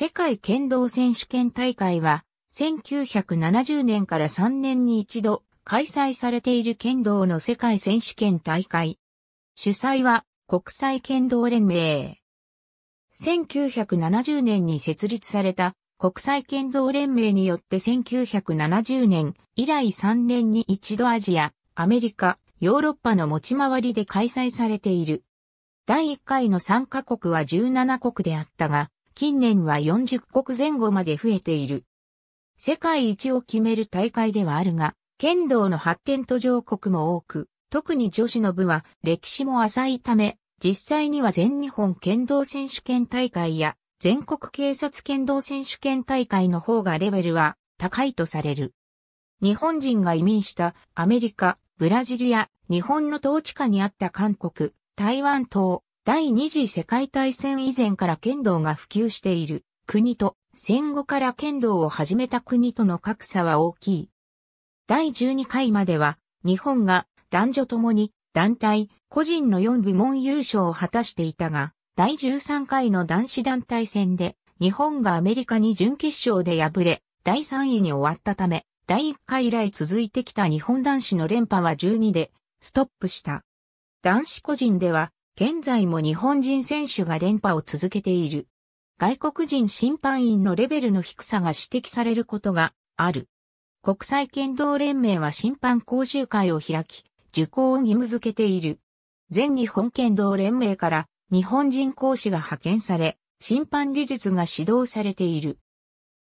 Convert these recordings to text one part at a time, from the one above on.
世界剣道選手権大会は、1970年から3年に一度開催されている剣道の世界選手権大会。主催は国際剣道連盟。1970年に設立された国際剣道連盟によって1970年以来3年に一度アジア、アメリカ、ヨーロッパの持ち回りで開催されている。第1回の参加国は17国であったが、近年は40国前後まで増えている。世界一を決める大会ではあるが、剣道の発展途上国も多く、特に女子の部は歴史も浅いため、実際には全日本剣道選手権大会や全国警察剣道選手権大会の方がレベルは高いとされる。日本人が移民したアメリカ、ブラジルや日本の統治下にあった韓国、台湾等、第二次世界大戦以前から剣道が普及している国と戦後から剣道を始めた国との格差は大きい。第12回までは、日本が男女ともに団体、個人の4部門優勝を果たしていたが、第13回の男子団体戦で、日本がアメリカに準決勝で敗れ、第3位に終わったため、第1回以来続いてきた日本男子の連覇は12でストップした。男子個人では、現在も日本人選手が連覇を続けている。外国人審判員のレベルの低さが指摘されることがある。国際剣道連盟は審判講習会を開き、受講を義務付けている。全日本剣道連盟から日本人講師が派遣され、審判技術が指導されている。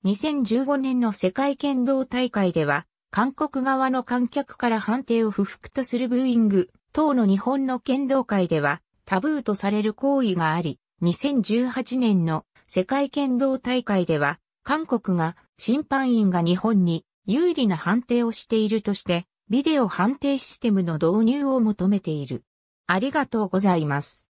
2015年の世界剣道大会では、韓国側の観客から判定を不服とするブーイング、等の日本の剣道界ではタブーとされる行為があり、2018年の世界剣道大会では、韓国が審判員が日本に有利な判定をしているとして、ビデオ判定システムの導入を求めている。ありがとうございます。